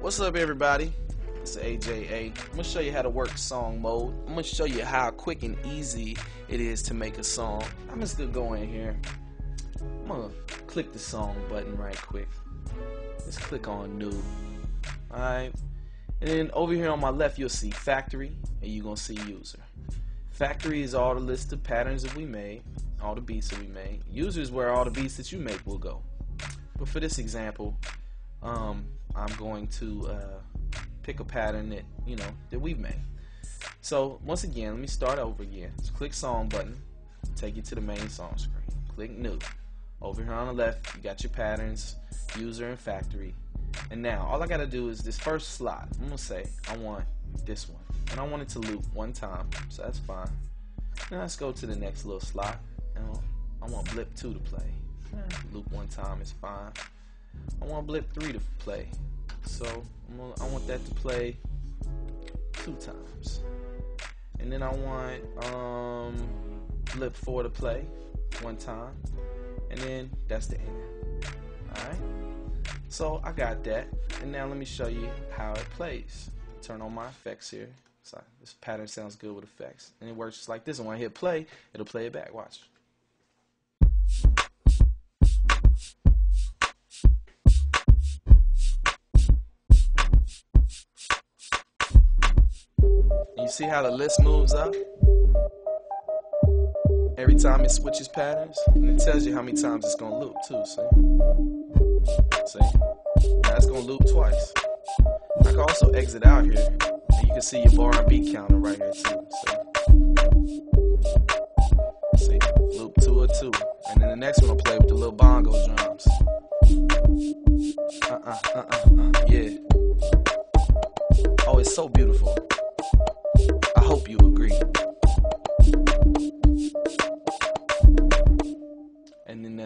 What's up everybody? It's AJA. I'm gonna show you how to work song mode. I'm gonna show you how quick and easy it is to make a song. I'm just gonna go in here. I'm gonna click the song button right quick. Let's click on new. Alright. And then over here on my left you'll see factory and you're gonna see user. Factory is all the list of patterns that we made, all the beats that we made. User is where all the beats that you make will go. But for this example, um, I'm going to uh, pick a pattern that you know that we've made. So once again, let me start over again. Just click song button, take you to the main song screen. Click new. Over here on the left, you got your patterns, user and factory. And now all I gotta do is this first slot. I'm gonna say I want this one, and I want it to loop one time, so that's fine. Now let's go to the next little slot, and I want blip two to play. Loop one time is fine. I want blip 3 to play. So gonna, I want that to play two times. And then I want um, blip 4 to play one time. And then that's the end. Alright? So I got that. And now let me show you how it plays. Turn on my effects here. So this pattern sounds good with effects. And it works just like this. And when I hit play, it'll play it back. Watch. See how the list moves up? Every time it switches patterns, and it tells you how many times it's gonna loop too, see? See? Now it's gonna loop twice. I can also exit out here, and you can see your bar and beat counter right here too, see? See? Loop two or two. And then the next one I'll play with the little bongo drums. Uh-uh, uh-uh, uh, yeah.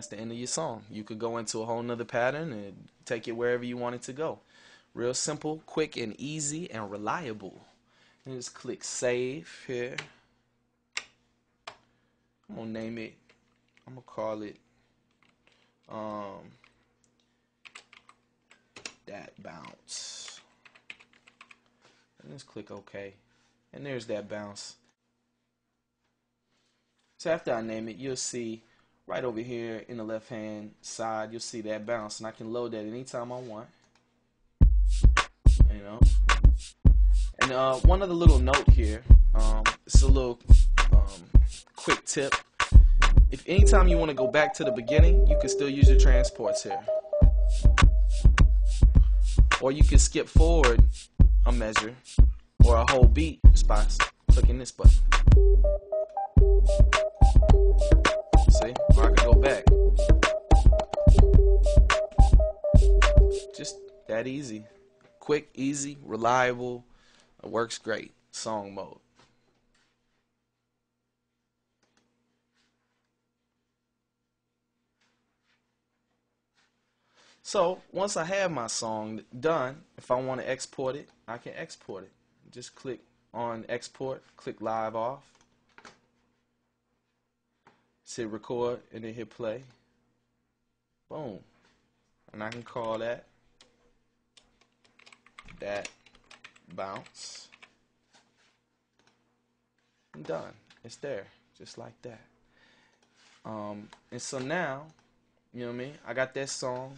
That's the end of your song. You could go into a whole nother pattern and take it wherever you want it to go. Real simple, quick and easy and reliable. And just click save here. I'm gonna name it. I'm gonna call it um that bounce. And just click OK. And there's that bounce. So after I name it, you'll see right over here in the left hand side, you'll see that bounce. And I can load that anytime I want. You know. And uh, one other little note here. Um, it's a little um, quick tip. If anytime you want to go back to the beginning, you can still use your transports here. Or you can skip forward a measure or a whole beat just by clicking this button. That easy. Quick, easy, reliable. Works great. Song mode. So once I have my song done, if I want to export it, I can export it just click on export, click live off, say record, and then hit play. Boom. And I can call that that bounce. And done. It's there, just like that. Um, and so now, you know what I mean? I got that song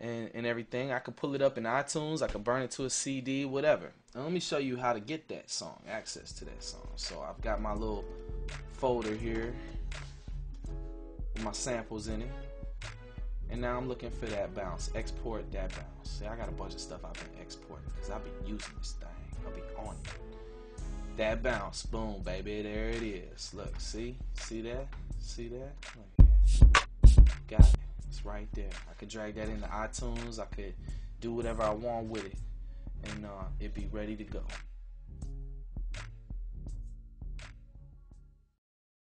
and, and everything. I could pull it up in iTunes. I could burn it to a CD, whatever. Now let me show you how to get that song, access to that song. So I've got my little folder here with my samples in it. And now I'm looking for that bounce. Export that bounce. See, I got a bunch of stuff I've been exporting because I've been using this thing. I'll be on it. That bounce. Boom, baby. There it is. Look, see? See that? See that? Got it. It's right there. I could drag that into iTunes. I could do whatever I want with it. And uh, it'd be ready to go.